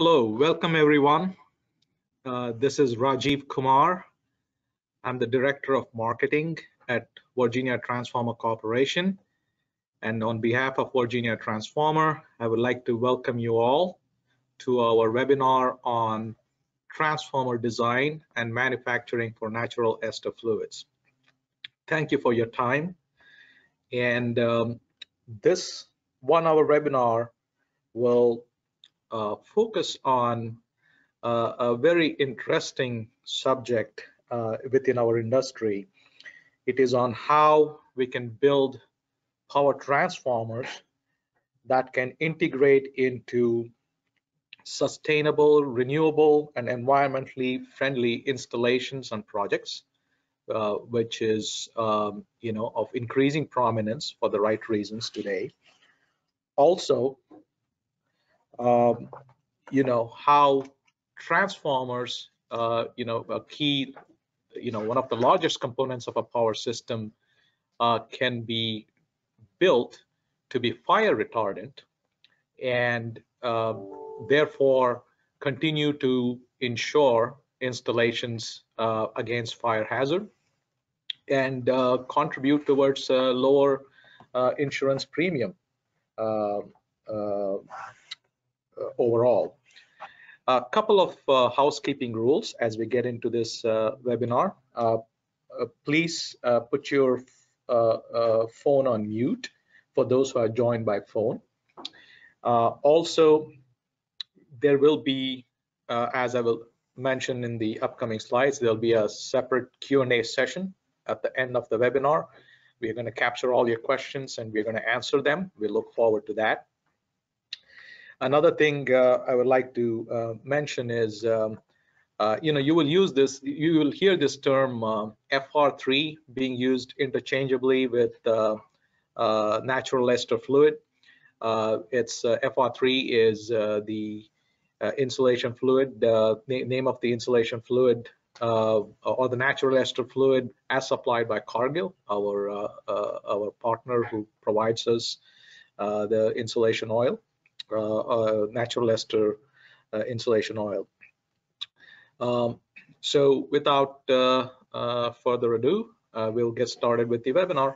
Hello, welcome everyone. Uh, this is Rajiv Kumar. I'm the Director of Marketing at Virginia Transformer Corporation. And on behalf of Virginia Transformer, I would like to welcome you all to our webinar on transformer design and manufacturing for natural ester fluids. Thank you for your time. And um, this one hour webinar will uh, focus on uh, a very interesting subject uh, within our industry. It is on how we can build power transformers that can integrate into sustainable, renewable, and environmentally friendly installations and projects, uh, which is, um, you know, of increasing prominence for the right reasons today. Also, um, you know, how transformers, uh, you know, a key, you know, one of the largest components of a power system uh, can be built to be fire retardant and uh, therefore continue to ensure installations uh, against fire hazard and uh, contribute towards lower uh, insurance premium. Uh, Uh, overall. A couple of uh, housekeeping rules as we get into this uh, webinar. Uh, uh, please put your phone on mute for those who are joined by phone. also, there will be, as I will mention in the upcoming slides, there'll be a separate Q&A session at the end of the webinar. We're going to capture all your questions and we're going to answer them. We look forward to that. Another thing uh, I would like to uh, mention is, um, uh, you know, you will use this, you will hear this term FR3 being used interchangeably with natural ester fluid. it's FR3 is the insulation fluid, the name of the insulation fluid uh, or the natural ester fluid as supplied by Cargill, our uh, uh, our partner who provides us the insulation oil. Uh, uh, natural ester uh, insulation oil. Um, so without further ado, we'll get started with the webinar.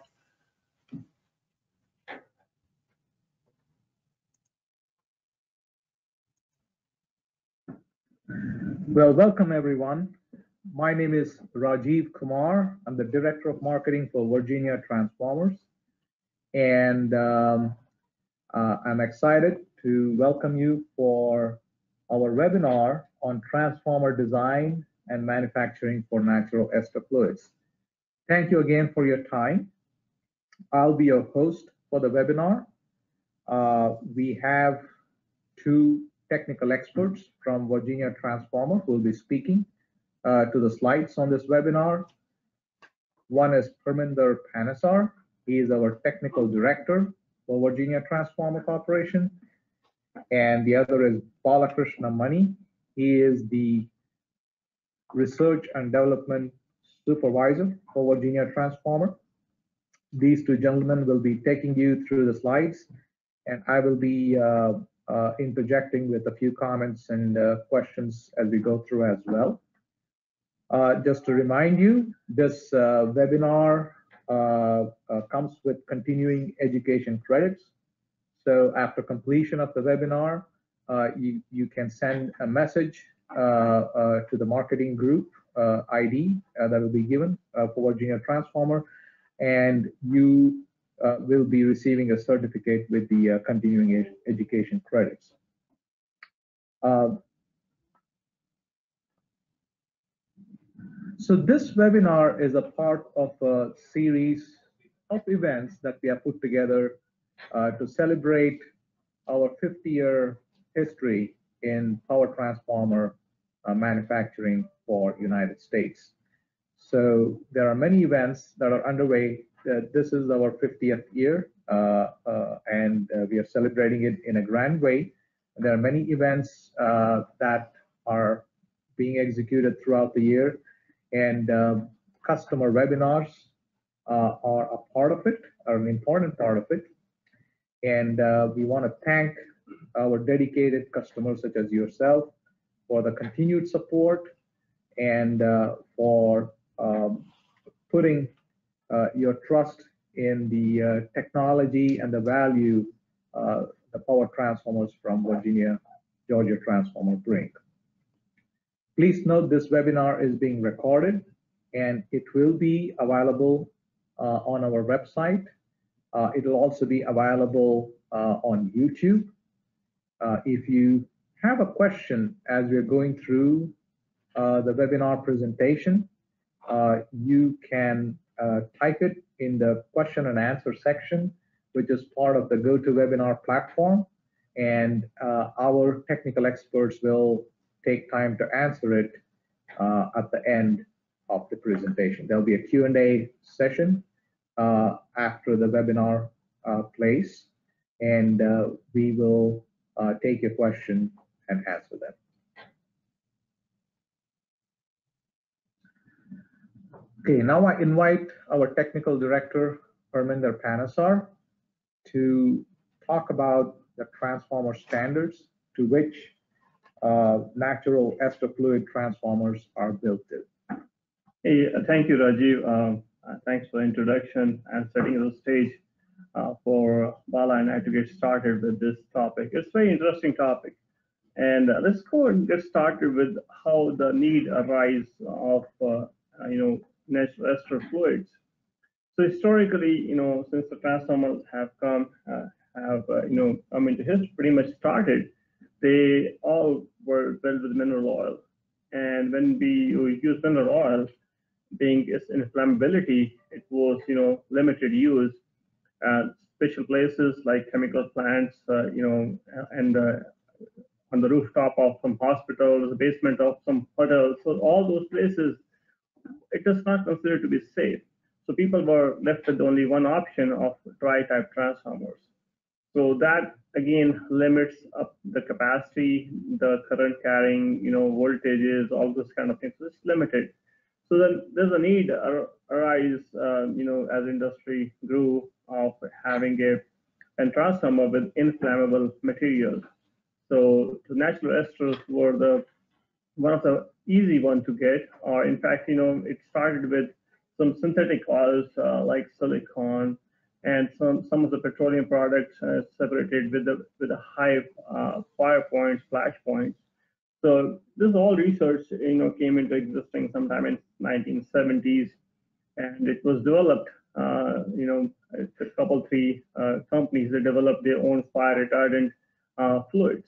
Well, welcome everyone. My name is Rajiv Kumar. I'm the Director of Marketing for Virginia Transformers. And um, uh, I'm excited to welcome you for our webinar on transformer design and manufacturing for natural ester fluids. Thank you again for your time. I'll be your host for the webinar. Uh, we have two technical experts from Virginia Transformer who will be speaking uh, to the slides on this webinar. One is Parminder Panesar. He is our technical director for Virginia Transformer Corporation. And the other is Balakrishna Mani. He is the research and development supervisor for Virginia Transformer. These two gentlemen will be taking you through the slides, and I will be uh, uh, interjecting with a few comments and uh, questions as we go through as well. Uh, just to remind you, this uh, webinar uh, comes with continuing education credits. So after completion of the webinar, uh, you, you can send a message uh, uh, to the marketing group uh, ID that will be given for Virginia Transformer, and you will be receiving a certificate with the continuing ed education credits. So this webinar is a part of a series of events that we have put together uh, to celebrate our 50-year history in power transformer uh, manufacturing for United States. So there are many events that are underway. Uh, this is our 50th year, uh, uh, and uh, we are celebrating it in a grand way. There are many events that are being executed throughout the year and um, customer webinars uh, are a part of it, are an important part of it. And uh, we want to thank our dedicated customers such as yourself for the continued support and uh, for um, putting uh, your trust in the technology and the value the power transformers from Virginia, Georgia Transformer bring. Please note this webinar is being recorded and it will be available uh, on our website. Uh, it will also be available uh, on YouTube. Uh, if you have a question as we're going through uh, the webinar presentation, uh, you can type it in the question and answer section, which is part of the GoToWebinar platform. And our technical experts will take time to answer it at the end of the presentation. There'll be a Q&A session uh, after the webinar uh, plays, and uh, we will uh, take your question and answer them. Okay, now I invite our technical director, Parminder Panesar, to talk about the transformer standards to which uh, natural ester fluid transformers are built to. Hey, uh, thank you, Rajiv. Um, uh, thanks for the introduction and setting the stage uh, for Bala and I to get started with this topic. It's a very interesting topic. And uh, let's go and get started with how the need arise of, uh, you know, natural ester fluids. So historically, you know, since the transformers have come, uh, have, you know, I mean, the history pretty much started, they all were built with mineral oil. And when we use mineral oil, being its inflammability, it was you know limited use. Uh, special places like chemical plants, uh, you know, and uh, on the rooftop of some hospitals, the basement of some hotels. So all those places, it is not considered to be safe. So people were left with only one option of dry type transformers. So that again limits up the capacity, the current carrying, you know, voltages, all those kind of things. So it's limited. So then there's a need arise, uh, you know, as industry grew of having a and transformer with inflammable materials. So the natural esters were the one of the easy one to get, or in fact, you know, it started with some synthetic oils uh, like silicone and some some of the petroleum products uh, separated with the with a high uh, fire points, flash points. So this all research, you know, came into existing sometime in 1970s, and it was developed. Uh, you know, a couple three uh, companies that developed their own fire retardant uh, fluids,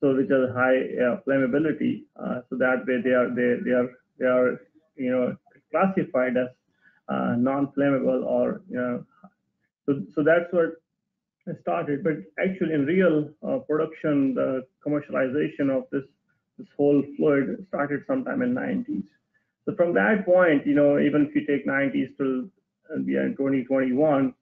so which are high uh, flammability. Uh, so that way they are they they are they are you know classified as uh, non-flammable or you know. So so that's what started. But actually, in real production, the commercialization of this this whole fluid started sometime in 90s. So from that point, you know, even if you take 90s till we are in 2021,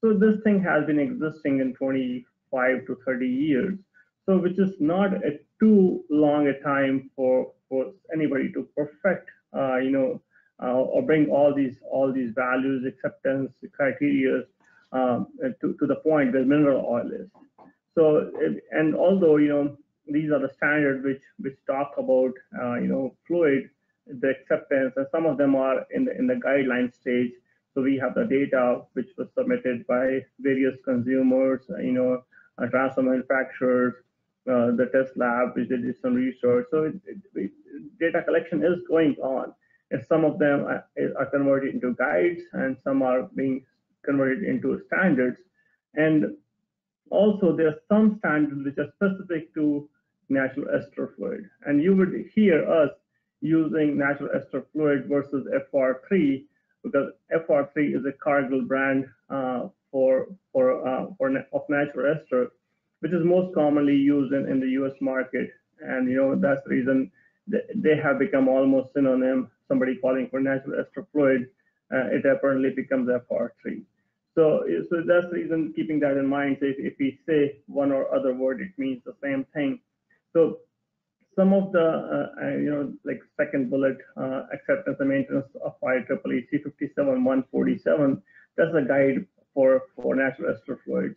so this thing has been existing in 25 to 30 years. So which is not a too long a time for for anybody to perfect, uh, you know, uh, or bring all these all these values, acceptance criteria um, to to the point where mineral oil is. So and although you know these are the standards which which talk about uh, you know fluid the acceptance and some of them are in the in the guideline stage. So we have the data which was submitted by various consumers you know uh, transfer manufacturers uh, the test lab which did some research. So it, it, data collection is going on. And some of them are, are converted into guides and some are being converted into standards. And also there are some standards which are specific to natural ester fluid. And you would hear us using natural ester fluid versus FR3 because FR3 is a Cargill brand uh, for for uh, for of natural ester, which is most commonly used in, in the U.S. market. And you know that's the reason they have become almost synonym. Somebody calling for natural ester fluid, uh, it apparently becomes FR3. So, so that's the reason keeping that in mind. If, if we say one or other word, it means the same thing. So some of the, uh, uh, you know, like second bullet, uh, acceptance and maintenance of IEEE C57 147, that's a guide for, for natural ester fluids.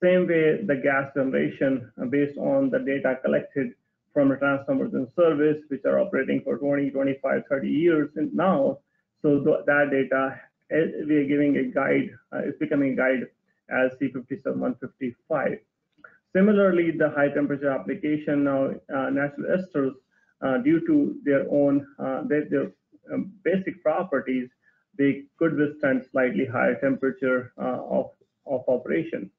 Same way, the gas generation uh, based on the data collected from the transformers in service, which are operating for 20, 25, 30 years and now. So th- that data, eh, we are giving a guide, uh, it's becoming a guide as C57155. Similarly, the high temperature application now, uh, natural esters, uh, due to their own, uh, their, their um, basic properties, they could withstand slightly higher temperature of, of operation.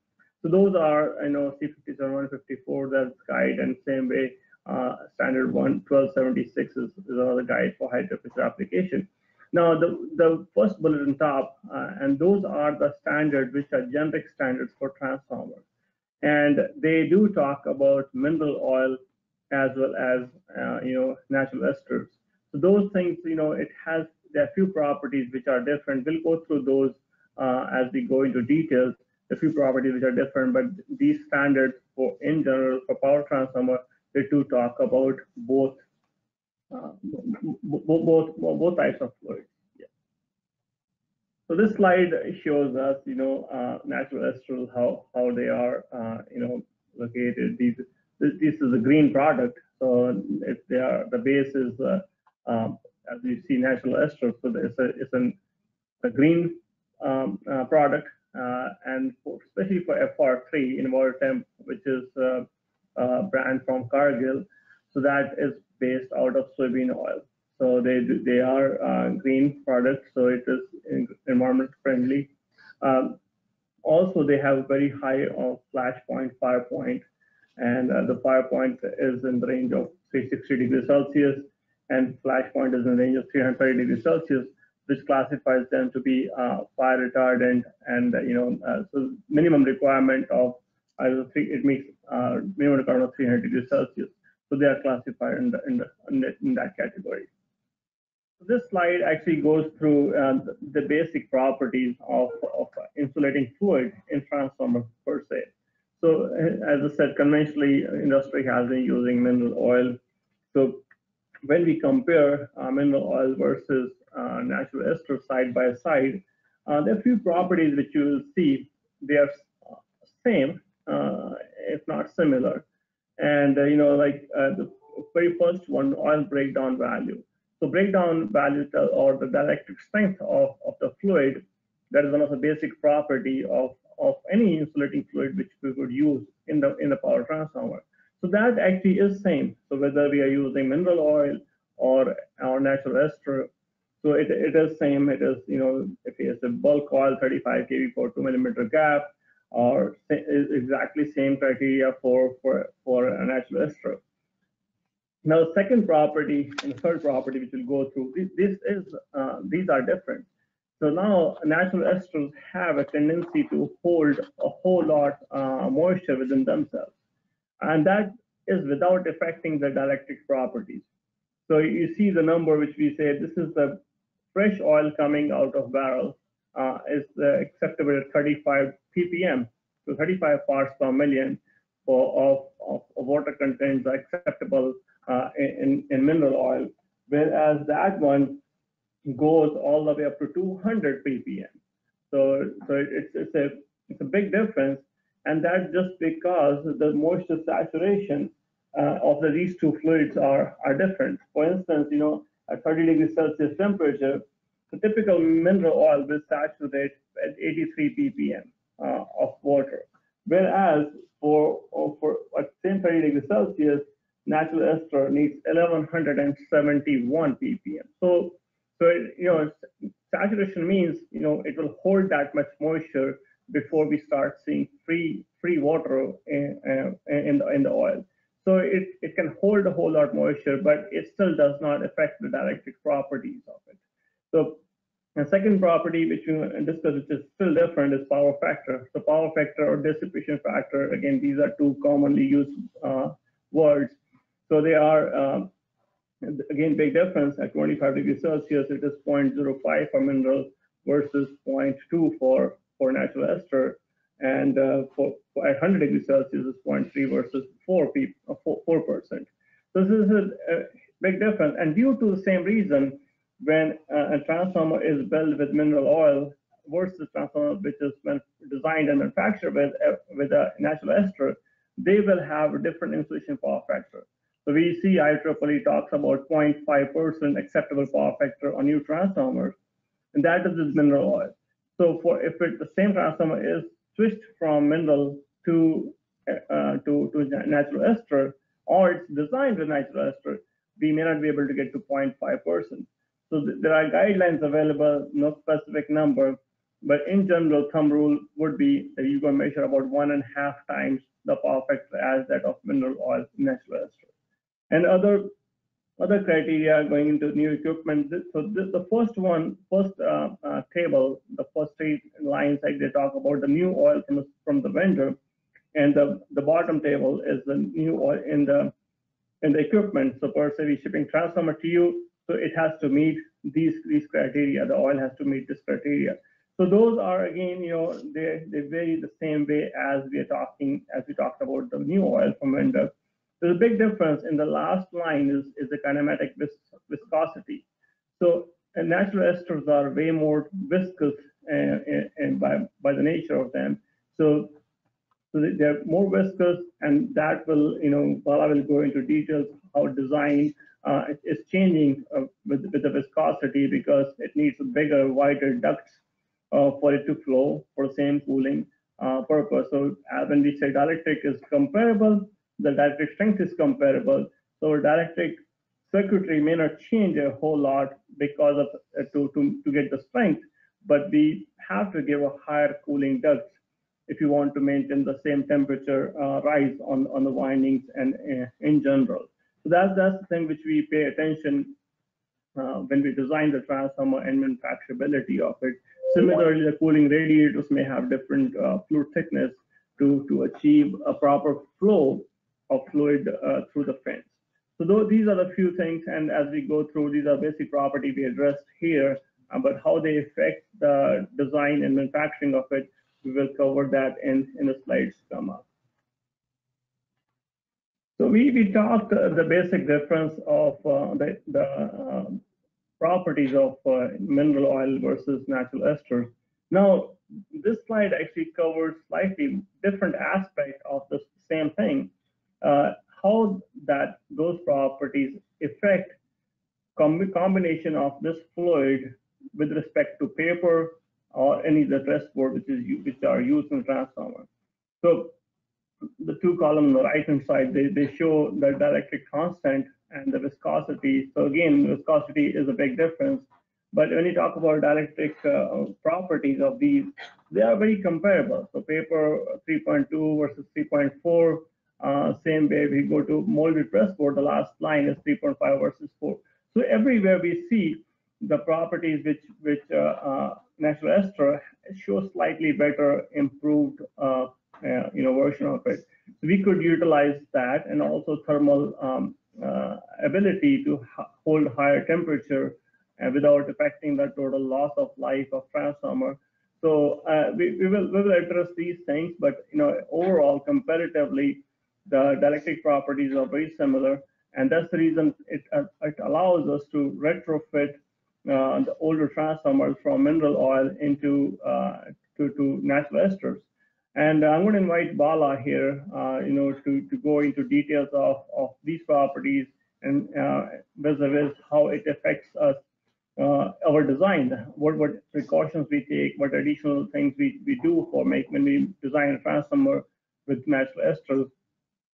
So those are, I know, C57, 154, that's guide, and same way, uh, standard 1, 1276 is, is another guide for high temperature application. Now, the, the first bullet on top, uh, and those are the standards which are generic standards for transformers. And they do talk about mineral oil as well as, uh, you know, natural esters. So those things, you know, it has, there are few properties which are different. We'll go through those uh, as we go into details, the few properties which are different, but these standards for, in general, for power transformer, they do talk about both uh, both, both, types of fluids. So this slide shows us, you know, uh, natural estrels, how, how they are, uh, you know, located. These, this, this is a green product. So if they are, the base is, uh, um, as you see, natural estrels. So it's a, it's an, a green um, uh, product. Uh, and for, especially for FR3 Envirotemp, which is a brand from Cargill. So that is based out of soybean oil. So they they are uh, green products, so it is environment friendly. Um, also, they have very high of flash point, fire point, and uh, the fire point is in the range of 360 degrees Celsius, and flash point is in the range of 330 degrees Celsius, which classifies them to be uh, fire retardant, and you know, uh, so minimum requirement of it makes uh, minimum requirement of 300 degrees Celsius. So they are classified in, the, in, the, in, that category. This slide actually goes through uh, the, basic properties of, of insulating fluid in transformer per se. So as I said, conventionally, industry has been using mineral oil. So when we compare uh, mineral oil versus uh, natural ester side by side, uh, there are few properties which you will see they are uh, same, uh, if not similar. And, uh, you know, like uh, the very first one, oil breakdown value. So breakdown value or the dielectric strength of, of the fluid, that is one of the basic property of, of any insulating fluid which we would use in the, in the power transformer. So that actually is same. So whether we are using mineral oil or our natural ester, so it, it is same. It is, you know, if it's a bulk oil, 35 kV for two millimeter gap, or exactly same criteria for, for, for a natural ester. Now, second property and third property, which we'll go through, this, is, uh, these are different. So now natural esters have a tendency to hold a whole lot uh, moisture within themselves. And that is without affecting the dielectric properties. So you see the number which we say, this is the fresh oil coming out of barrel uh, is uh, acceptable at 35 ppm. So 35 parts per million for, of, of, of water contents are acceptable uh, in, in mineral oil, whereas that one goes all the way up to 200 ppm. So, so it's, it's, a, it's a big difference. And that's just because the moisture saturation uh, of the, these two fluids are, are different. For instance, you know, at 30 degrees Celsius temperature, the typical mineral oil will saturate at 83 ppm uh, of water, whereas for for at same 30 degrees Celsius, natural ester needs 1171 ppm. So so you know saturation means you know it will hold that much moisture before we start seeing free free water in, uh, in the in the oil. So it, it can hold a whole lot moisture, but it still does not affect the dielectric properties of it. So the second property which we discussed, which is still different, is power factor. So power factor or dissipation factor, again, these are two commonly used uh, words. So they are, uh, again, big difference at 25 degrees Celsius, it is 0.05 for mineral versus 0.2 for, for natural ester. And uh, for, for, at 100 degrees Celsius, it's 0.3 versus 4 4%. So this is a, a big difference. And due to the same reason, when uh, a transformer is built with mineral oil, versus transformer which is designed and manufactured with, uh, with a natural ester, they will have a different insulation power factor. So we see IEEE talks about 0.5% acceptable power factor on new transformers, and that is with mineral oil. So for if it, the same transformer is switched from mineral to uh, to to natural ester, or it's designed with natural ester, we may not be able to get to 0.5%. So th- there are guidelines available, no specific number, but in general, thumb rule would be that you can measure about one and a half times the power factor as that of mineral oil, natural ester. And other other criteria going into new equipment. So this, the first one, first uh, uh, table, the first three lines, like they talk about the new oil from the, from the vendor, and the, the bottom table is the new oil in the in the equipment. So per se, we shipping transformer to you, so it has to meet these these criteria. The oil has to meet this criteria. So those are again, you know, they they vary the same way as we are talking as we talked about the new oil from vendor. There's a big difference in the last line is is the kinematic vis- viscosity. So natural esters are way more viscous and, and, and by by the nature of them. So so they- they're more viscous, and that will, you know, Bala will go into details how design uh, is changing uh, with, with the viscosity because it needs a bigger, wider ducts uh, for it to flow for the same cooling uh, purpose. So uh, when we say dielectric is comparable, the dielectric strength is comparable. So dielectric circuitry may not change a whole lot because of uh, to, to, to get the strength, but we have to give a higher cooling duct if you want to maintain the same temperature uh, rise on, on the windings and uh, in general. So that's, that's the thing which we pay attention uh, when we design the transformer and manufacturability of it. Similarly, the cooling radiators may have different uh, fluid thickness to, to achieve a proper flow of fluid uh, through the fins. So these are the few things, and as we go through, these are basic property we addressed here, uh, but how they affect the design and manufacturing of it, we will cover that in, in the slides come up. So we, we talked uh, the basic difference of uh, the, the um, properties of uh, mineral oil versus natural esters. Now, this slide actually covers slightly different aspect of the same thing, uh, how that those properties affect com combination of this fluid with respect to paper or any press board which is which are used in transformer. So the two columns on the right hand side, they, they show the dielectric constant and the viscosity. So again, viscosity is a big difference. But when you talk about dielectric uh, properties of these, they are very comparable. So paper 3.2 versus 3.4, uh, same way we go to molded press board, the last line is 3.5 versus 4. So everywhere we see the properties which which uh, uh, natural ester show slightly better improved uh, uh, you know version of it. So we could utilize that and also thermal um, uh, ability to hold higher temperature without affecting the total loss of life of transformer. So we, we will we will address these things, but you know overall comparatively, the dielectric properties are very similar, and that's the reason it uh, it allows us to retrofit uh, the older transformers from mineral oil into uh, to, to natural esters. And I'm going to invite Bala here, uh, you know, to, to go into details of, of these properties and uh, vis-a-vis how it affects us, uh, our design, what, what precautions we take, what additional things we, we do for make when we design a transformer with natural esters.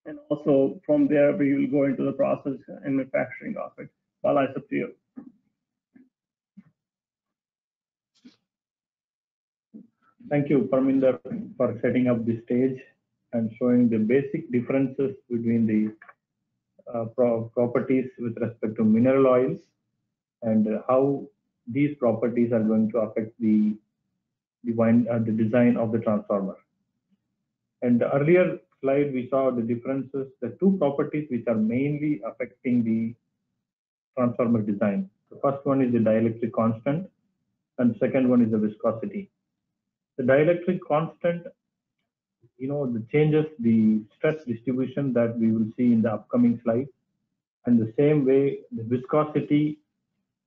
And also from there, we will go into the process and manufacturing of it. Bala, it's up to you. Thank you, Parminder, for setting up the stage and showing the basic differences between the uh, pro- properties with respect to mineral oils and how these properties are going to affect the the, wind, uh, the design of the transformer. And earlier slide, we saw the differences, the two properties which are mainly affecting the transformer design. The first one is the dielectric constant, and second one is the viscosity the dielectric constant, you know, the changes the stress distribution that we will see in the upcoming slide. And the same way, the viscosity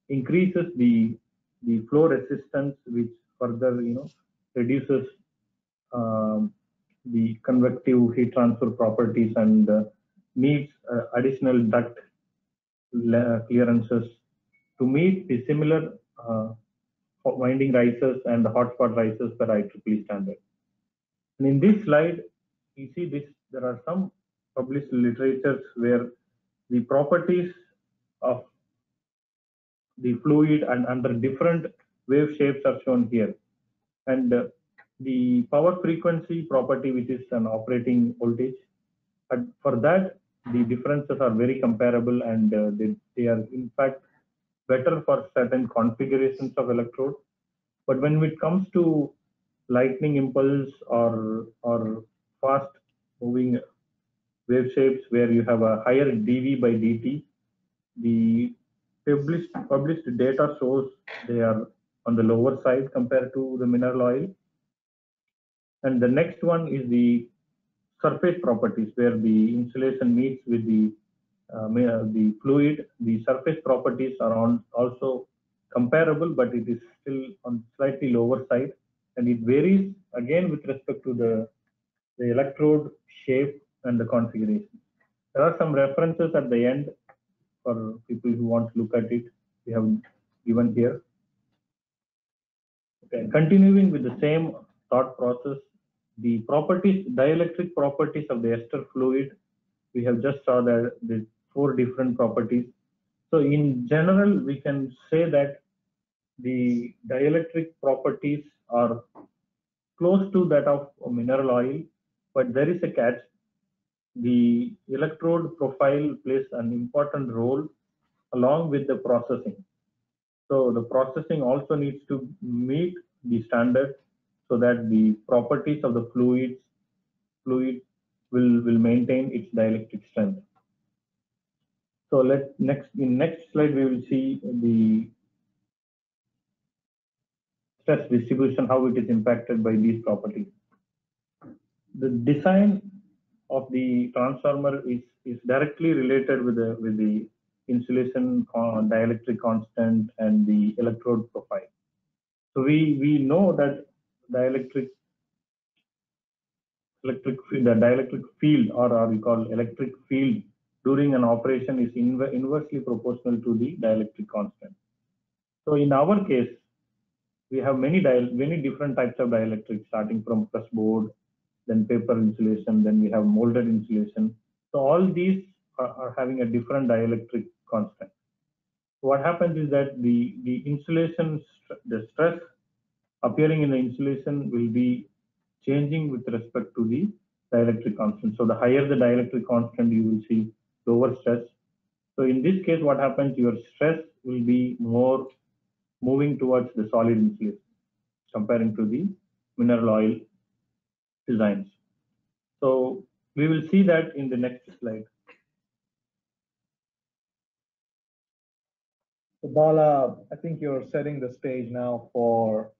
increases the, the flow resistance, which further, you know, reduces um, the convective heat transfer properties and uh, needs uh, additional duct clearances to meet the similar uh, winding rises and the hotspot rises per IEEE standard. And in this slide, you see this, there are some published literatures where the properties of the fluid and under different wave shapes are shown here. And uh, the power frequency property, which is an operating voltage, and for that, the differences are very comparable and uh, they, they are in fact better for certain configurations of electrode. But when it comes to lightning impulse or, or fast moving wave shapes where you have a higher dV by dt, the published, published data shows they are on the lower side compared to the mineral oil. And the next one is the surface properties where the insulation meets with the uh, the fluid. The surface properties are on also comparable, but it is still on slightly lower side, and it varies again with respect to the the electrode shape and the configuration. There are some references at the end for people who want to look at it. We have given here. Okay, continuing with the same thought process, the properties, dielectric properties of the ester fluid, we have just saw that the four different properties. So in general, we can say that the dielectric properties are close to that of mineral oil, but there is a catch. The electrode profile plays an important role along with the processing. So the processing also needs to meet the standard so that the properties of the fluids fluid will will maintain its dielectric strength. So let next in next slide we will see the stress distribution how it is impacted by these properties. The design of the transformer is is directly related with the with the insulation dielectric constant and the electrode profile. So we we know that dielectric electric the dielectric field or, or we call electric field during an operation is inv inversely proportional to the dielectric constant. So in our case, we have many many different types of dielectric starting from press board, then paper insulation, then we have molded insulation. So all these are, are having a different dielectric constant. What happens is that the, the insulation, the stress appearing in the insulation will be changing with respect to the dielectric constant. So the higher the dielectric constant, you will see lower stress. So in this case, what happens, your stress will be more moving towards the solid insulation comparing to the mineral oil designs. So we will see that in the next slide. So Bala, I think you're setting the stage now for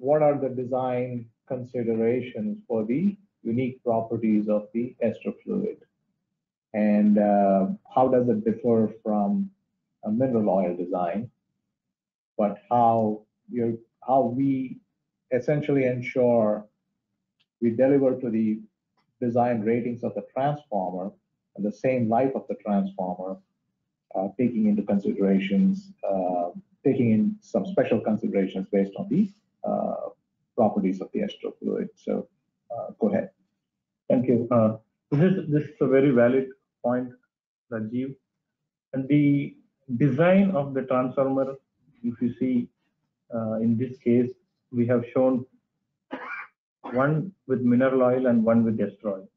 what are the design considerations for the unique properties of the ester fluid and uh, how does it differ from a mineral oil design? But how you how we essentially ensure we deliver to the design ratings of the transformer and the same life of the transformer uh, taking into considerations, uh, taking in some special considerations based on the properties of the ester fluid. So uh, go ahead. Thank you. Uh, this, is this is a very valid point, Rajiv. And the design of the transformer, if you see uh, in this case, we have shown one with mineral oil and one with ester oil.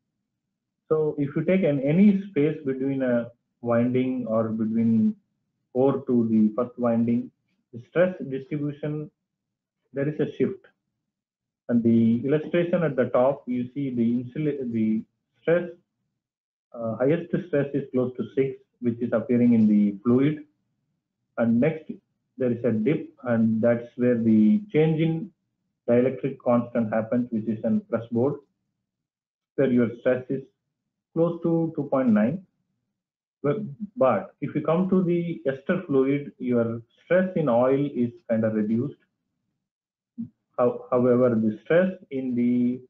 So if you take an, any space between a winding or between core to the first winding, the stress distribution, there is a shift. And the illustration at the top, you see the the stress, uh, highest stress is close to six, which is appearing in the fluid. And next, there is a dip, and that's where the change in dielectric constant happens, which is in press board, where your stress is close to 2.9 but if you come to the ester fluid, your stress in oil is kind of reduced. How, however, the stress in the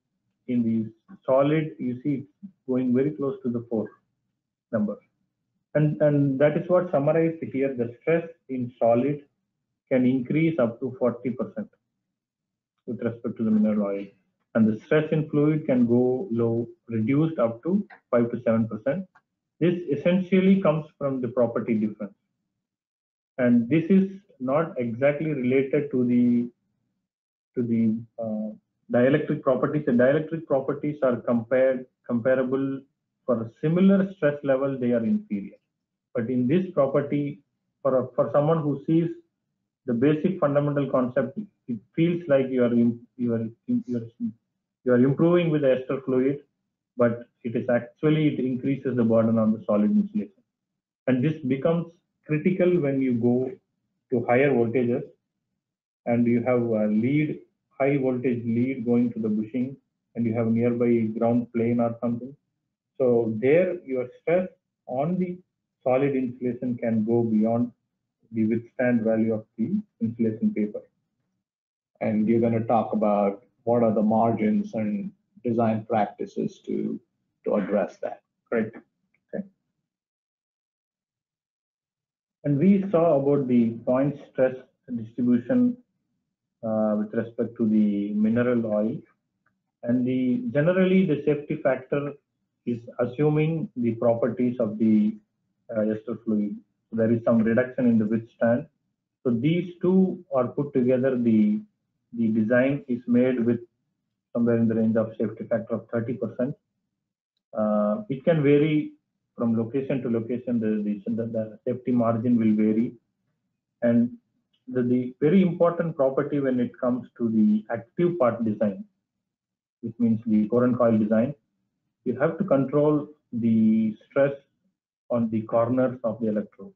in the solid, you see going very close to the four number. And, and that is what summarized here, the stress in solid can increase up to 40% with respect to the mineral oil. And the stress in fluid can go low, reduced up to 5 to 7%. This essentially comes from the property difference. And this is not exactly related to the to the uh, dielectric properties. The dielectric properties are compared comparable for a similar stress level, they are inferior. But in this property, for for someone who sees the basic fundamental concept, it feels like you are you are you are you are improving with the ester fluid, but it is actually it increases the burden on the solid insulation. And this becomes critical when you go to higher voltages and you have a lead, high voltage lead going to the bushing and you have a nearby ground plane or something. So there your stress on the solid insulation can go beyond the withstand value of the insulation paper. And you're going to talk about what are the margins and design practices to, to address that. Correct. Okay. And we saw about the point stress distribution with respect to the mineral oil. And the generally the safety factor is assuming the properties of the uh, ester fluid. So there is some reduction in the withstand. So these two are put together. The the design is made with somewhere in the range of safety factor of 30%. Uh, it can vary from location to location. The, the, the safety margin will vary. And the, the very important property when it comes to the active part design, which means the and coil design, you have to control the stress on the corners of the electrode.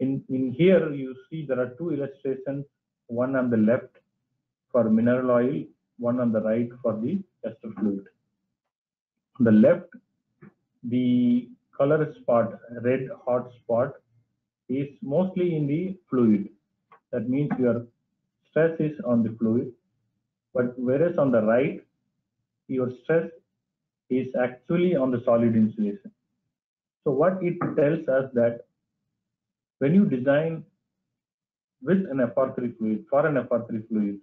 In, in here, you see there are two illustrations, one on the left for mineral oil, one on the right for the ester fluid. On the left, the color spot, red hot spot, is mostly in the fluid. That means your stress is on the fluid. But whereas on the right, your stress is actually on the solid insulation. So what it tells us that when you design with an FR3 fluid, for an FR3 fluid,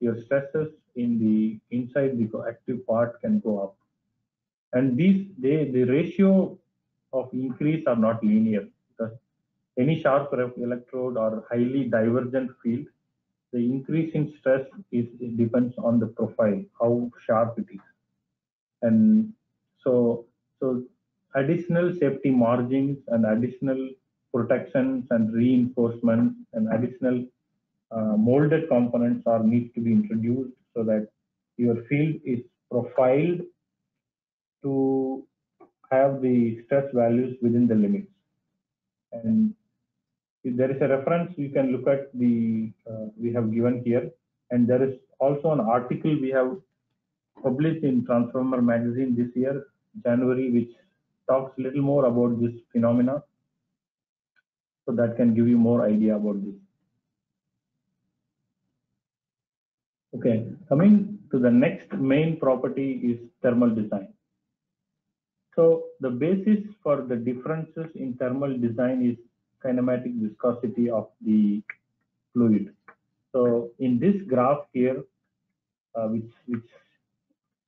your stresses in the inside the active part can go up. And these, they, the ratio of increase are not linear any sharp electrode or highly divergent field, the increase in stress is depends on the profile, how sharp it is. And so, so additional safety margins and additional protections and reinforcements and additional uh, molded components are need to be introduced so that your field is profiled to have the stress values within the limits. And there is a reference, you can look at the uh, we have given here, and there is also an article we have published in Transformer magazine this year, January, which talks a little more about this phenomena. So that can give you more idea about this. Okay, coming to the next main property is thermal design. So the basis for the differences in thermal design is kinematic viscosity of the fluid. So in this graph here, uh, which, which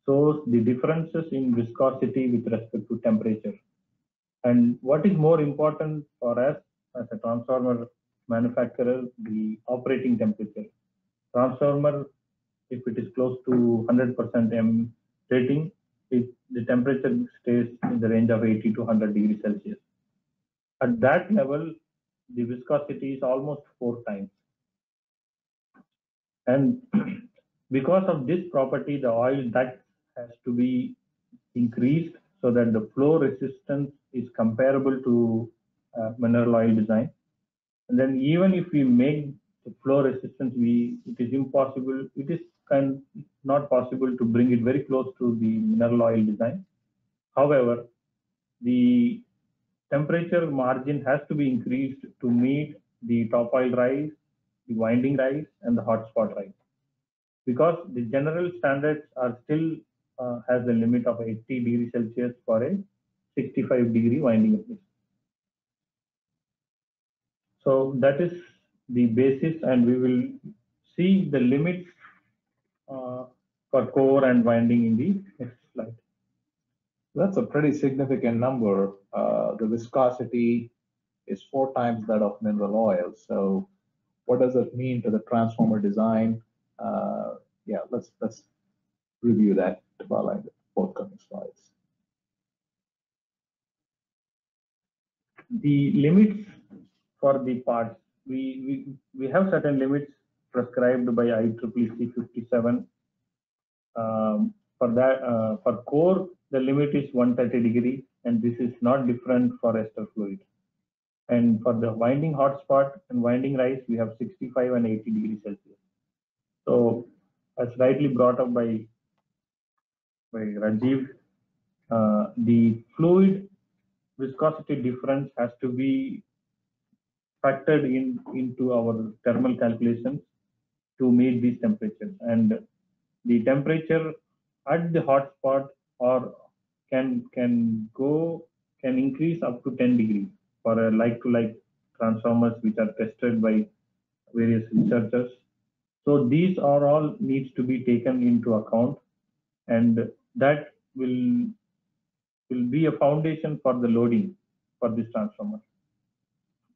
shows the differences in viscosity with respect to temperature. And what is more important for us as a transformer manufacturer, the operating temperature. Transformer, if it is close to 100% M rating, it, the temperature stays in the range of 80 to 100 degrees Celsius. At that level, the viscosity is almost four times. And because of this property, the oil duct has to be increased so that the flow resistance is comparable to uh, mineral oil design. And then even if we make the flow resistance, we it is impossible. It is kind not possible to bring it very close to the mineral oil design. However, the temperature margin has to be increased to meet the top oil rise, the winding rise, and the hot spot rise. because the general standards are still uh, has a limit of 80 degrees Celsius for a 65 degree winding application. So that is the basis and we will see the limits uh, for core and winding in the next slide. That's a pretty significant number. Uh, the viscosity is four times that of mineral oil. So what does it mean to the transformer design? Uh, yeah, let's let's review that while I forthcoming slides. The limits for the parts, we, we, we have certain limits prescribed by IEEE 57. Um, for that, uh, for core, the limit is 130 degree, and this is not different for ester fluid. And for the winding hotspot and winding rise, we have 65 and 80 degrees Celsius. So, as rightly brought up by by Rajiv, uh, the fluid viscosity difference has to be factored in into our thermal calculations to meet these temperatures. And the temperature at the hotspot or can can go can increase up to 10 degrees for a like to like transformers which are tested by various researchers. So these are all needs to be taken into account and that will will be a foundation for the loading for this transformer.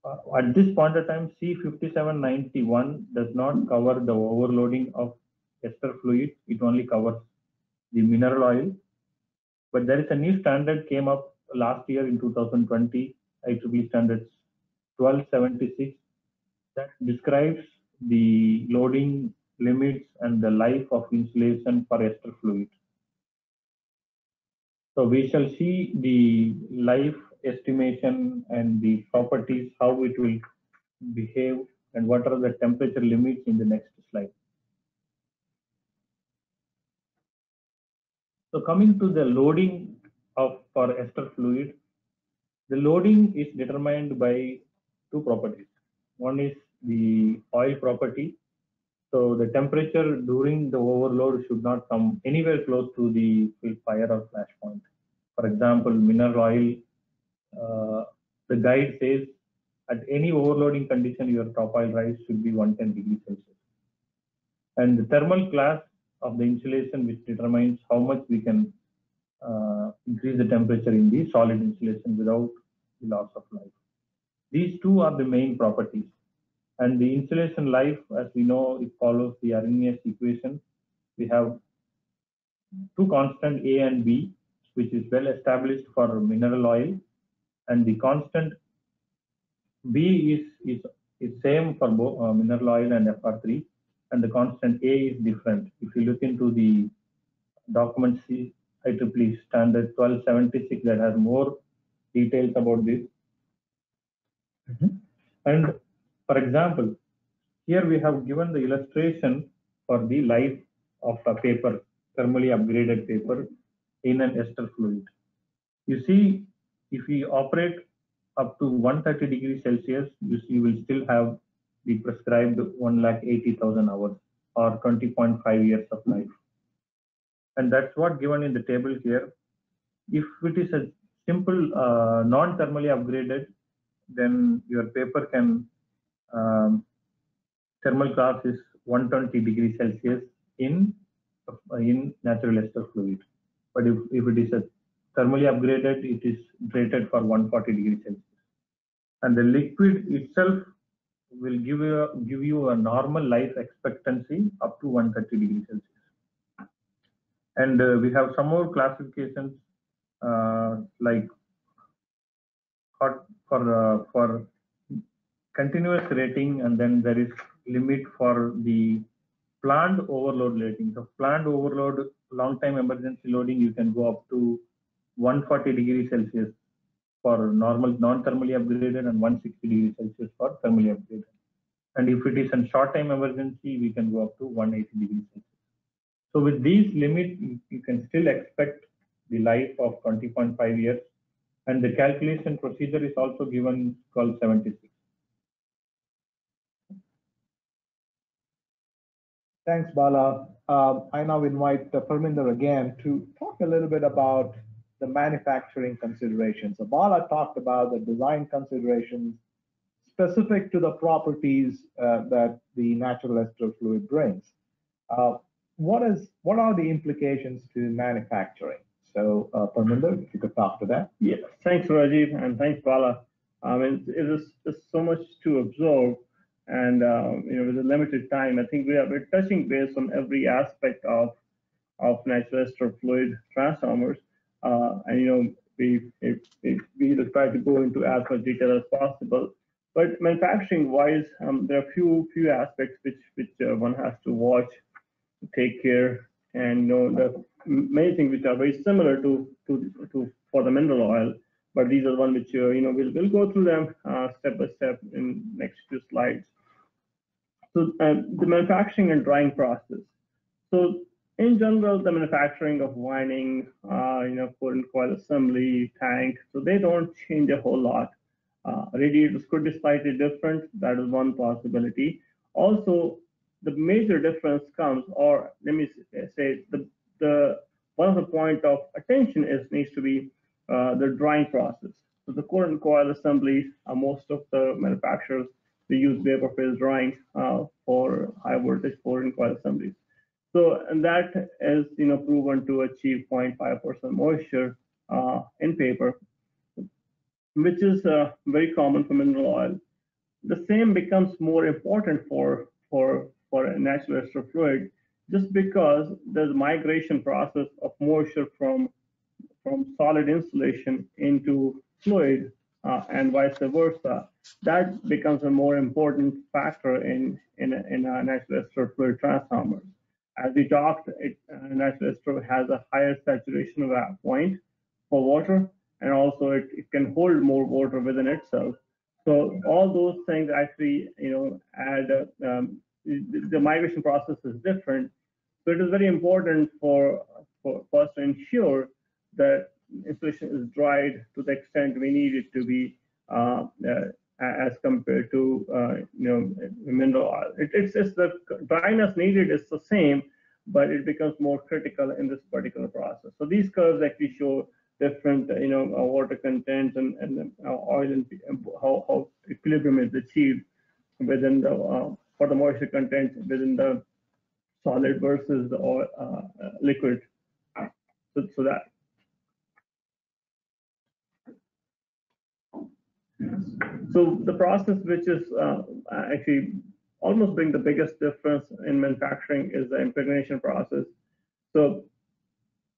Uh, at this point of time, C5791 does not cover the overloading of ester fluid. It only covers the mineral oil. But there is a new standard came up last year in 2020, IEEE standards 1276 that describes the loading limits and the life of insulation for ester fluid. So we shall see the life estimation and the properties, how it will behave and what are the temperature limits in the next slide. So coming to the loading of for ester fluid, the loading is determined by two properties. One is the oil property. So the temperature during the overload should not come anywhere close to the fire or flash point. For example, mineral oil, uh, the guide says at any overloading condition, your top oil rise should be 110 degrees Celsius. And the thermal class of the insulation, which determines how much we can uh, increase the temperature in the solid insulation without the loss of life. These two are the main properties. And the insulation life, as we know, it follows the Arrhenius equation. We have two constant A and B, which is well established for mineral oil. And the constant B is, is, is same for both uh, mineral oil and FR3. And the constant A is different. If you look into the document C, IEEE standard 1276 that has more details about this. Mm -hmm. And for example, here we have given the illustration for the life of a paper, thermally upgraded paper in an ester fluid. You see, if we operate up to 130 degrees Celsius, you see you will still have the prescribed 1,80,000 hours or 20.5 years of life. And that's what given in the table here. If it is a simple uh, non-thermally upgraded, then your paper can um, thermal class is 120 degrees Celsius in in natural ester fluid. But if, if it is a thermally upgraded, it is rated for 140 degrees Celsius. And the liquid itself will give you a, give you a normal life expectancy up to 130 degrees Celsius. And uh, we have some more classifications uh, like hot for uh, for continuous rating and then there is limit for the planned overload rating. So planned overload, long time emergency loading, you can go up to 140 degrees Celsius for normal non-thermally upgraded and 160 degrees Celsius for thermally upgraded. And if it is a short time emergency, we can go up to 180 degrees Celsius. So with these limits, you can still expect the life of 20.5 years. And the calculation procedure is also given called 76. Thanks, Bala. Um, I now invite uh, Parminder again to talk a little bit about the manufacturing considerations. So Bala talked about the design considerations specific to the properties uh, that the natural ester fluid brings. Uh, what is what are the implications to manufacturing? So, uh, Parminder, if you could talk to that. Yeah, thanks, Rajiv, and thanks, Bala. I mean, it is there's so much to absorb, and um, you know, with a limited time, I think we are we're touching base on every aspect of of natural ester fluid transformers, and you know, we we, we try to go into as much detail as possible. But manufacturing-wise, um, there are a few few aspects which which uh, one has to watch, take care, and you know the many things which are very similar to to to for the mineral oil but these are the one which uh, you know we'll, we'll go through them uh, step by step in next few slides. So uh, the manufacturing and drying process. So in general, the manufacturing of winding, uh, you know, and coil assembly, tank, so they don't change a whole lot. Uh, radiators could be slightly different. That is one possibility. Also, the major difference comes, or let me say, the the one of the point of attention is needs to be uh, the drying process. So the core and coil assembly, uh, most of the manufacturers, they use vapor phase drying uh, for high voltage core and coil assemblies. So, that is, you know, proven to achieve 0.5% moisture uh, in paper, which is uh, very common for mineral oil. The same becomes more important for, for, for a natural ester fluid just because there's migration process of moisture from from solid insulation into fluid uh, and vice versa, that becomes a more important factor in, in, in natural ester fluid transformer. As we talked, it, uh, natural ester has a higher saturation point for water, and also it, it can hold more water within itself. So all those things actually, you know, add, um, the, the migration process is different. So it is very important for, for, us to ensure that insulation is dried to the extent we need it to be uh, uh, as compared to uh, you know mineral oil. It, it's just the dryness needed is the same, but it becomes more critical in this particular process. So these curves actually show different you know water content and, and oil and how, how equilibrium is achieved within the uh, for the moisture content within the solid versus the oil, uh, liquid. So, so that So the process which is uh, actually almost being the biggest difference in manufacturing is the impregnation process. So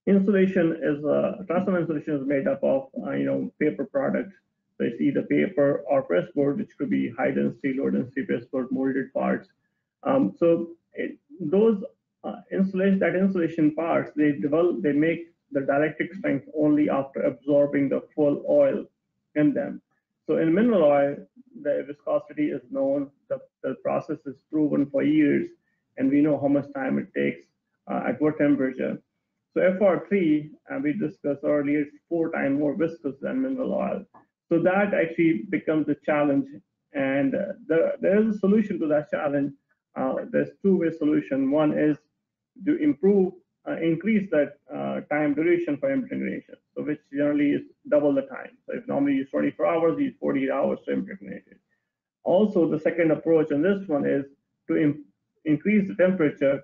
insulation is uh, transformer insulation is made up of uh, you know paper products. So it's either paper or pressboard, which could be high density, low density pressboard molded parts. Um, so it, those uh, insulation that insulation parts they develop they make the dielectric strength only after absorbing the full oil in them. So in mineral oil, the viscosity is known, the, the process is proven for years, and we know how much time it takes uh, at what temperature. So FR3, uh, we discussed earlier, is four times more viscous than mineral oil. So that actually becomes a challenge, and uh, the, there is a solution to that challenge. Uh, there's two-way solution. One is to improve increase that uh, time duration for impregnation, so which generally is double the time. So if normally use 24 hours, you use 48 hours to impregnate it. Also, the second approach on this one is to increase the temperature.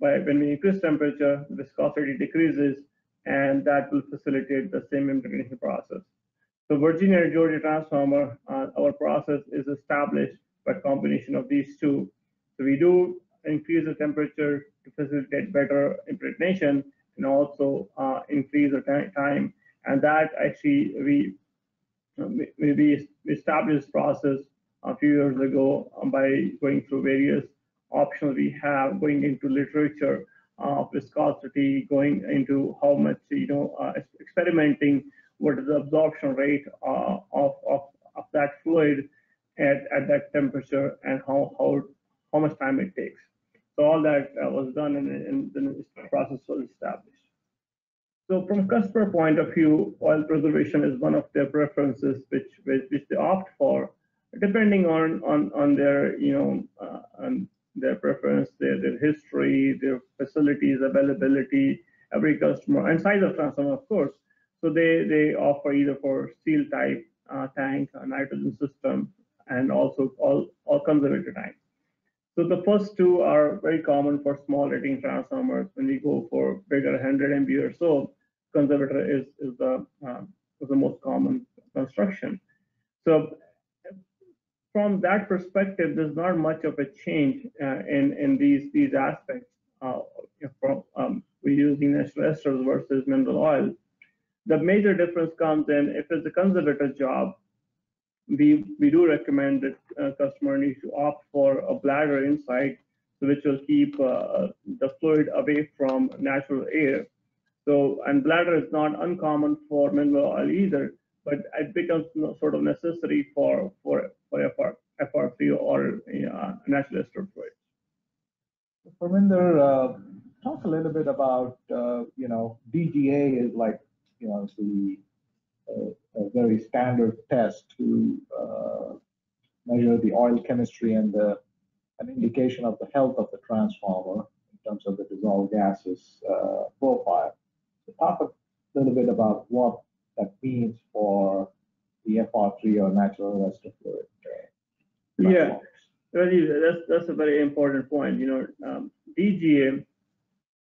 By when we increase temperature, viscosity decreases, and that will facilitate the same impregnation process. So Virginia Georgia transformer, uh, our process is established by combination of these two. So we do increase the temperature to facilitate better impregnation and also uh, increase the time. And that actually we we, we established process a few years ago um, by going through various options we have, going into literature of uh, viscosity, going into how much you know uh, experimenting what is the absorption rate uh, of, of of that fluid at, at that temperature and how how how much time it takes. So all that uh, was done and, and the process was established. So from customer point of view, oil preservation is one of their preferences, which which, which they opt for, depending on on on their you know uh, their preference, their, their history, their facilities, availability, every customer, and size of transformer, of course. So they, they offer either for steel type uh, tank, nitrogen system, and also all, all conservator tanks. So the first two are very common for small rating transformers. When we go for bigger 100 MV or so, conservator is, is the uh, is the most common construction. So from that perspective, there's not much of a change uh, in in these these aspects. Uh, from um, we're using natural esters versus mineral oil. The major difference comes in if it's a conservator job, we we do recommend that uh, customer needs to opt for a bladder inside, which will keep uh, the fluid away from natural air. So, and bladder is not uncommon for mineral oil either, but it becomes sort of necessary for for for FR, FR3 or uh, natural ester fluid. Parminder, uh, talk a little bit about, uh, you know, DGA is like, you know, the a very standard test to uh, measure the oil chemistry and the, an indication of the health of the transformer in terms of the dissolved gases uh, profile. So talk a little bit about what that means for the FR3 or natural ester fluid. Yeah, Rajiv, that's that's a very important point. You know, um, DGA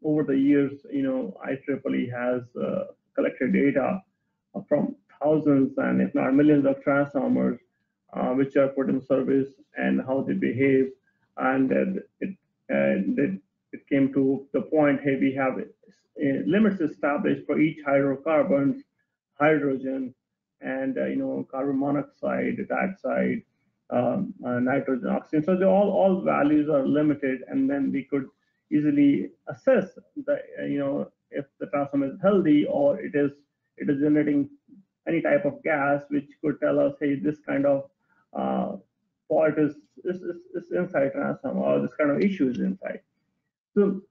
over the years, you know, IEEE has uh, collected data from thousands and if not millions of transformers uh, which are put in service and how they behave. And it, and it, it came to the point, hey, we have uh, limits established for each hydrocarbons, hydrogen, and uh, you know carbon monoxide, dioxide, um, uh, nitrogen, oxygen. So they all all values are limited, and then we could easily assess the uh, you know if the transformer is healthy or it is it is generating any type of gas, which could tell us, hey, this kind of uh, fault is, is, is, is inside transformer or this kind of issue is inside. So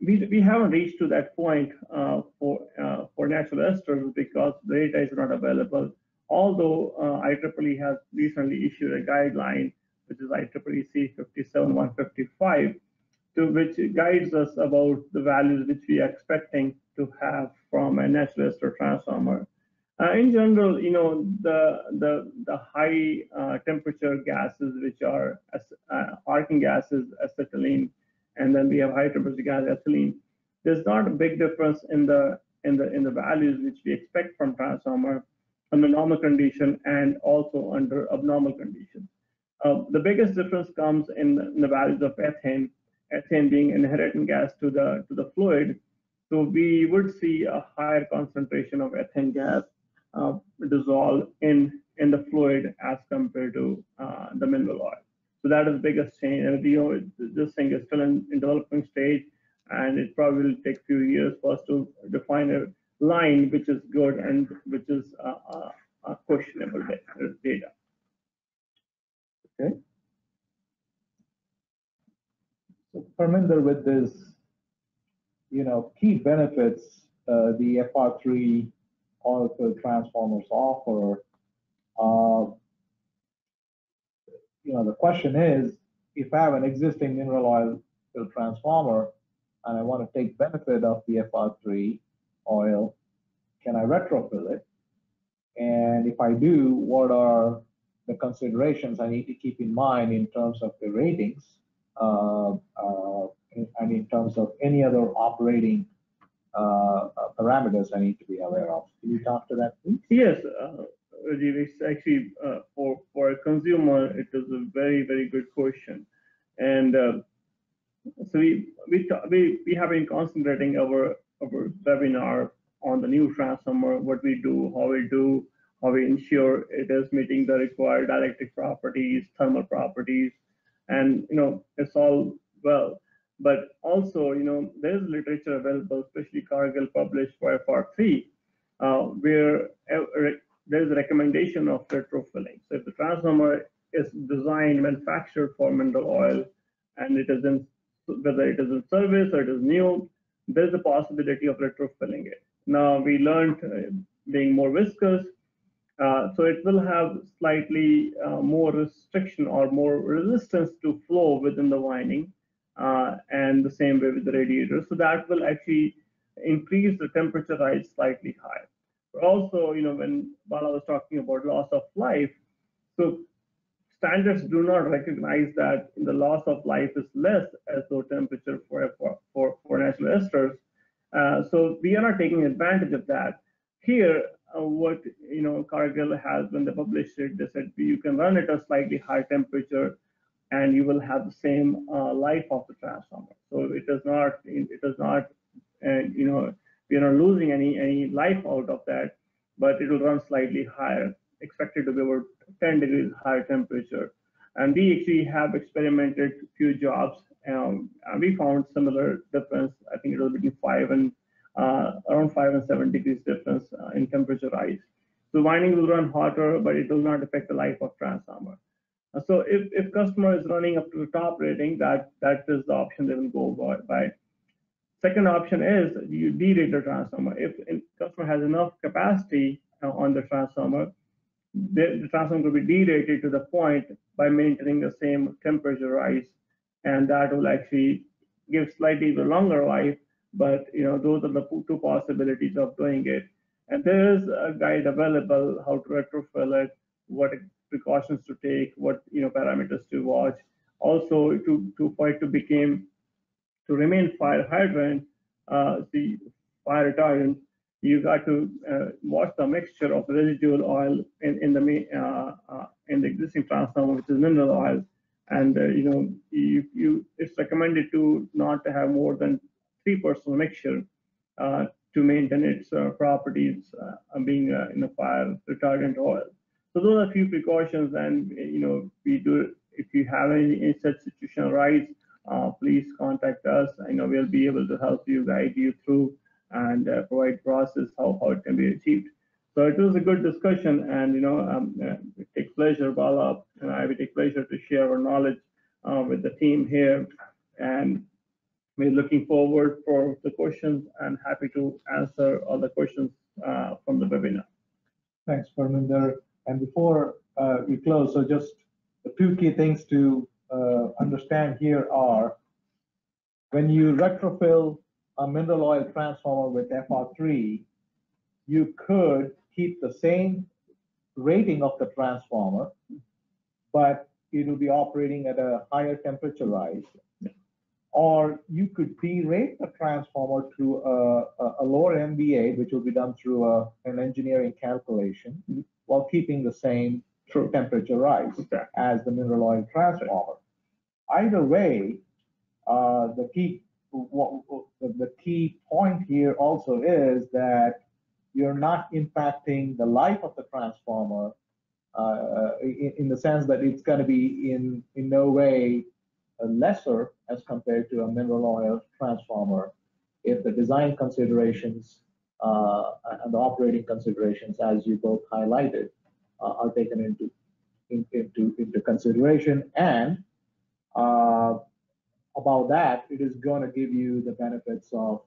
we, we haven't reached to that point uh, for uh, for natural esters because the data is not available. Although uh, IEEE has recently issued a guideline, which is IEEE C57155, to which guides us about the values which we are expecting to have from a natural ester transformer. Uh, in general, you know, the the the high uh, temperature gases, which are uh, arcing gases, acetylene, and then we have high temperature gas ethylene. There's not a big difference in the in the in the values which we expect from transformer under normal condition and also under abnormal conditions. Uh, the biggest difference comes in the, in the values of ethane, ethane being inherent gas to the to the fluid. So we would see a higher concentration of ethane gas uh, dissolve in in the fluid as compared to uh, the mineral oil. So that is the biggest change. And you know, this thing is still in, in developing stage, and it probably will take a few years for us to define a line which is good and which is uh, questionable data. Okay. So Parminder, with this, you know, key benefits uh, the FR3 oil filled transformers offer. Uh, you know, the question is, if I have an existing mineral oil filled transformer and I want to take benefit of the FR3 oil, can I retrofill it? And if I do, what are the considerations I need to keep in mind in terms of the ratings uh, uh, and in terms of any other operating uh, uh, parameters I need to be aware of. Can you talk to that, please? Yes, uh, Rajiv, it's actually uh, for for a consumer, it is a very very good question, and uh, so we we we we have been concentrating our our webinar on the new transformer, what we do, how we do, how we ensure it is meeting the required dielectric properties, thermal properties, and you know it's all well. But also, you know, there's literature available, especially Cargill published for FR3, uh, where there's a recommendation of retrofilling. So if the transformer is designed, manufactured for mineral oil, and it is in, whether it is in service or it is new, there's a possibility of retrofilling it. Now, we learned, uh, being more viscous, Uh, so it will have slightly uh, more restriction or more resistance to flow within the winding, and the same way with the radiator. So that will actually increase the temperature rise slightly higher. But also, you know, when Bala was talking about loss of life, so standards do not recognize that the loss of life is less as low temperature for, for, for, natural esters. Uh, so we are not taking advantage of that. Here, uh, what you know Cargill has when they published it, they said you can run it at a slightly higher temperature, and you will have the same uh, life of the transformer. So it does not it does not uh, you know we are not losing any any life out of that, but it will run slightly higher, expected to be about 10 degrees higher temperature. And we actually have experimented few jobs. Um, and we found similar difference. I think it was between five and uh, around five and seven degrees difference uh, in temperature rise. So winding will run hotter, but it does not affect the life of transformer. So if, if customer is running up to the top rating, that that is the option they will go by. Second option is you derate the transformer. If customer has enough capacity uh, on the transformer, the, the transformer will be derated to the point by maintaining the same temperature rise, and that will actually give slightly the longer life. But you know those are the two possibilities of doing it. And there is a guide available how to retrofill it, what precautions to take, what you know parameters to watch. Also, to to for it to become to remain fire hydrant, uh, the fire retardant, you got to uh, watch the mixture of residual oil in, in the uh, uh, in the existing transformer, which is mineral oil, and uh, you know you, you it's recommended to not to have more than three percent mixture uh, to maintain its properties being in a fire retardant oil. So those are a few precautions, and you know we do if you have any, any such situation arise, please contact us. I know we'll be able to help you, guide you through and uh, provide process how, how it can be achieved. So it was a good discussion, and you know, um, uh, take pleasure, Bala and I, we take pleasure to share our knowledge uh, with the team here, and we're looking forward for the questions and happy to answer all the questions uh, from the webinar. Thanks, Parminder. And before uh, we close, so just the two key things to uh, understand here are when you retrofill a mineral oil transformer with FR3, you could keep the same rating of the transformer, but it will be operating at a higher temperature rise. Or you could pre-rate the transformer to a, a, lower MVA, which will be done through a, an engineering calculation, while keeping the same True. temperature rise as the mineral oil transformer. Either way, uh, the key what, the key point here also is that you're not impacting the life of the transformer uh, in, in, the sense that it's going to be in in no way lesser as compared to a mineral oil transformer if the design considerations uh, and the operating considerations, as you both highlighted, uh, are taken into in, into into consideration and uh, about that, it is going to give you the benefits of,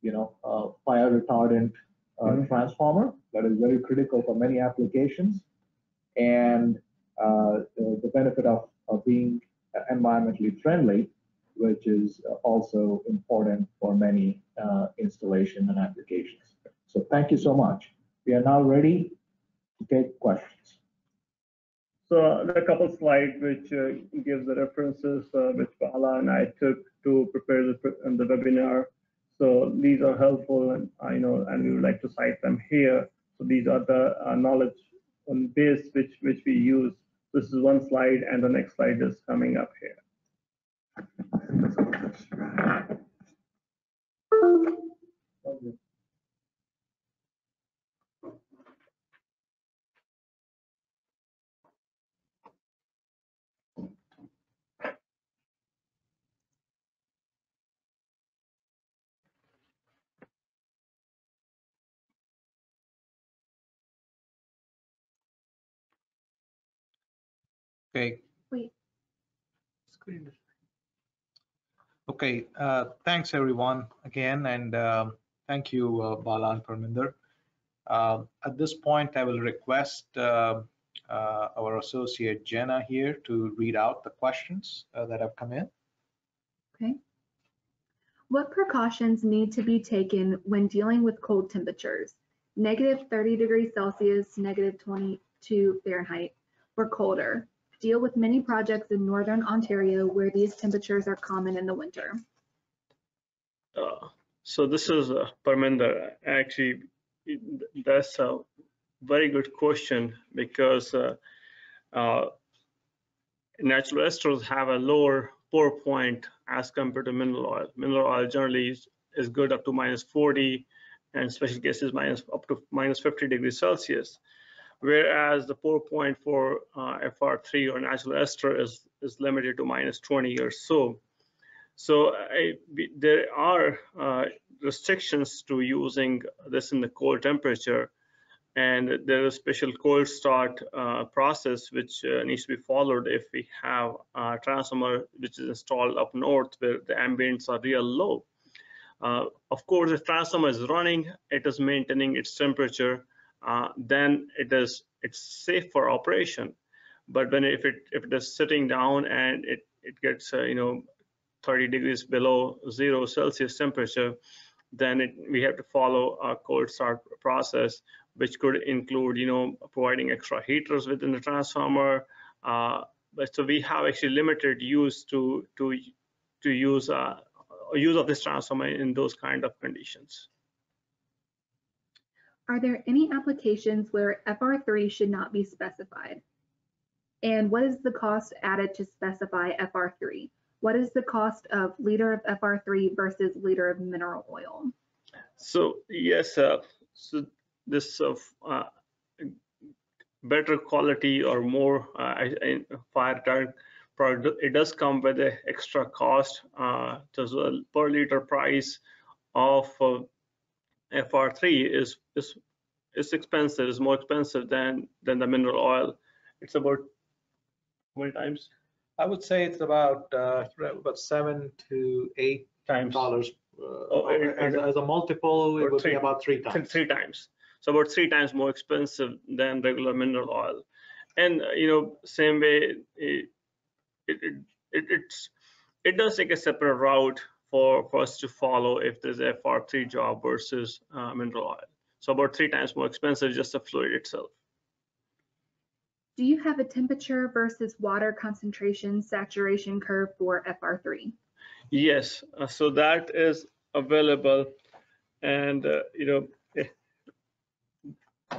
you know, fire retardant uh, mm-hmm. transformer that is very critical for many applications, and uh, the, the, benefit of, of being environmentally friendly, which is also important for many uh, installation and applications. So thank you so much. We are now ready to take questions. So there a couple slides which uh, gives the references uh, which Bala and I took to prepare the, the webinar. So these are helpful and I know, and we would like to cite them here. So these are the uh, knowledge base which, which we use. This is one slide and the next slide is coming up here. Okay. Wait. Okay, uh, thanks everyone again, and uh, thank you, uh, Bala and Parminder. Uh, At this point, I will request uh, uh, our associate Jenna here to read out the questions uh, that have come in. Okay. What precautions need to be taken when dealing with cold temperatures? Negative 30 degrees Celsius, negative 22 Fahrenheit, or colder. Deal with many projects in northern Ontario where these temperatures are common in the winter. Uh, So this is uh, Parminder. Actually, that's a very good question because uh, uh, natural esters have a lower pour point as compared to mineral oil. Mineral oil generally is, is good up to minus 40 and special cases minus up to minus 50 degrees Celsius. Whereas the pour point for uh, FR3 or natural ester is, is limited to minus 20 or so. So I, there are uh, restrictions to using this in the cold temperature. And there is a special cold start uh, process which uh, needs to be followed if we have a transformer which is installed up north where the ambients are real low. Uh, Of course, if transformer is running, it is maintaining its temperature, uh, then it is, it's safe for operation. But when if it, if it is sitting down and it, it gets, uh, you know, 30 degrees below zero Celsius temperature, then it, we have to follow a cold start process, which could include, you know, providing extra heaters within the transformer. Uh, but so we have actually limited use to to to use uh, use of this transformer in those kind of conditions. Are there any applications where FR3 should not be specified? And what is the cost added to specify FR3? What is the cost of liter of FR3 versus liter of mineral oil? So yes, uh, so this of uh, better quality or more uh, fire retardant product, it does come with a extra cost. Uh, well per liter price of uh, FR3 is is is expensive, is more expensive than than the mineral oil. It's about how many times? I would say it's about, uh, about seven to eight Times. dollars. uh, Oh, As a- as a multiple, it would be about three times. three times. So about three times more expensive than regular mineral oil. And uh, you know, same way, it, it, it, it it's it does take a separate route for, for us to follow if there's a FR3 job versus uh, mineral oil. So about three times more expensive just the fluid itself. Do you have a temperature versus water concentration saturation curve for FR3? Yes, uh, so that is available, and uh, you know, eh,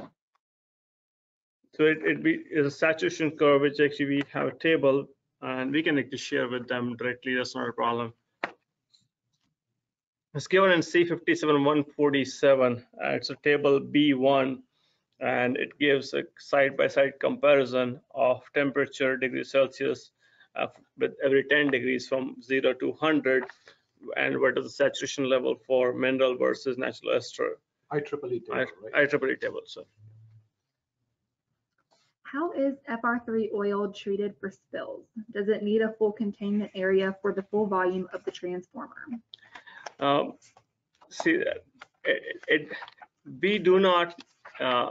so it it be is a saturation curve, which actually we have a table, and we can actually share with them directly. That's not a problem. It's given in C57 147. Uh, it's a table B1, and it gives a side-by-side comparison of temperature degrees Celsius uh, with every 10 degrees from 0 to 100 and what is the saturation level for mineral versus natural ester IEEE table, I- right? IEEE table so How is FR3 oil treated for spills? Does it need a full containment area for the full volume of the transformer? Um, see it, it we do not uh,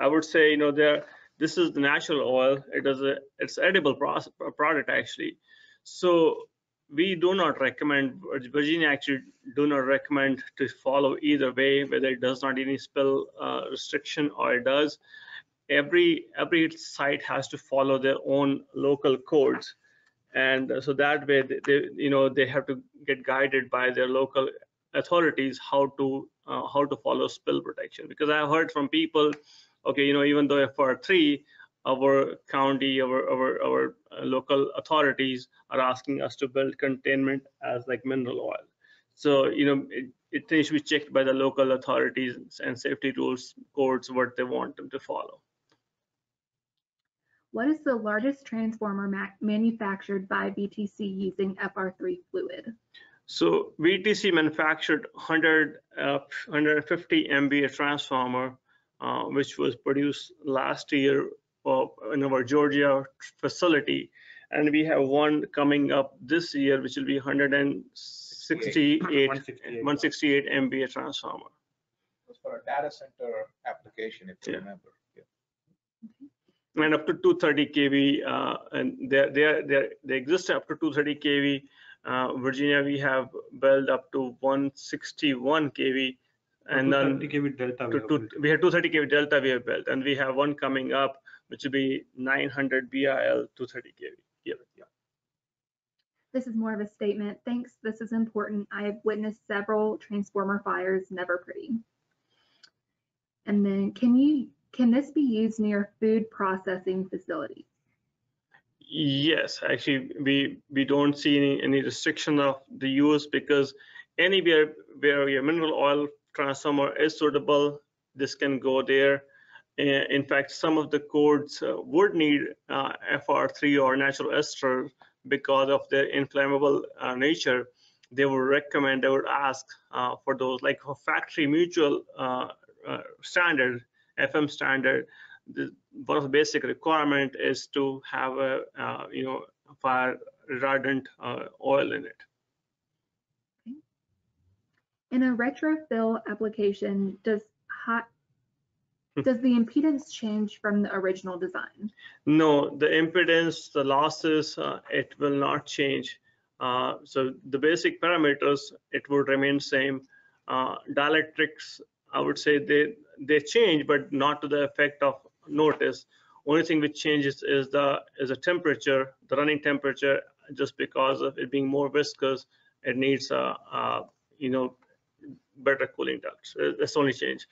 i would say you know there this is the natural oil. It is a it's edible process, product actually. So we do not recommend virginia actually do not recommend to follow either way whether it does not any spill uh, restriction or it does. Every every site has to follow their own local codes and so that way they, they you know they have to get guided by their local authorities how to uh, how to follow spill protection. Because i have heard from people okay you know even though FR3 our county our our, our uh, local authorities are asking us to build containment as like mineral oil. So you know it, it needs to be checked by the local authorities and safety rules codes what they want them to follow What is the largest transformer ma- manufactured by VTC using FR3 fluid? So VTC manufactured 100, uh, 150 MVA transformer, uh, which was produced last year uh, in our Georgia facility. And we have one coming up this year, which will be 168, 168 MVA transformer. Was for a data center application, if you Yeah. remember. Yeah. and up to 230 kV, uh, and there, there, there, they exist up to 230 kV. Uh, Virginia, we have built up to 161 kV, and then 230 kV delta. we to, have to, we have 230 kV delta we have built, and we have one coming up, which will be 900 BIL 230 kV. Yeah, yeah. This is more of a statement. Thanks, this is important. I have witnessed several transformer fires, never pretty. And then can you, can this be used near food processing facilities? Yes, actually, we we don't see any any restriction of the use because anywhere where your mineral oil transformer is suitable, this can go there. In fact, some of the codes uh, would need uh, FR3 or natural ester because of their inflammable uh, nature. They would recommend, they would ask uh, for those, like for factory mutual uh, uh, standard, FM standard, the one of the basic requirement is to have a uh, you know fire retardant uh, oil in it. In a retrofill application, does hot, does the impedance change from the original design? No, the impedance, the losses, uh, it will not change. Uh, so the basic parameters, it would remain same. Uh, dielectrics, I would say they they change, but not to the effect of notice. Only thing which changes is the is the temperature, the running temperature, just because of it being more viscous, it needs a, a you know better cooling ducts. Uh, That's only change.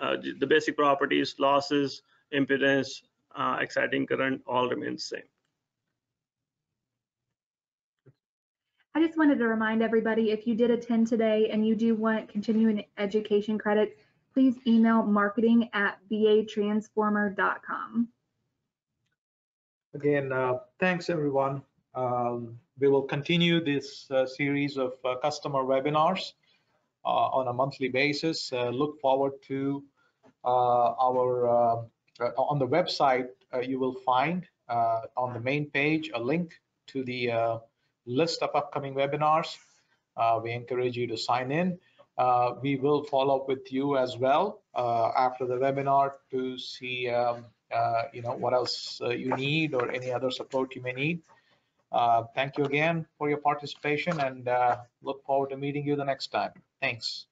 Uh, the- the basic properties, losses, impedance, uh, exciting current all remain same. I just wanted to remind everybody, if you did attend today and you do want continuing education credits, please email marketing at vatransformer.com. Again, uh, thanks, everyone. Um, We will continue this uh, series of uh, customer webinars uh, on a monthly basis. Uh, Look forward to uh, our, on the website, you will find on the main page a link to the list of upcoming webinars. We encourage you to sign in. Uh, We will follow up with you as well uh, after the webinar to see um, uh, you know, what else uh, you need or any other support you may need. Uh, Thank you again for your participation and uh, look forward to meeting you the next time. Thanks.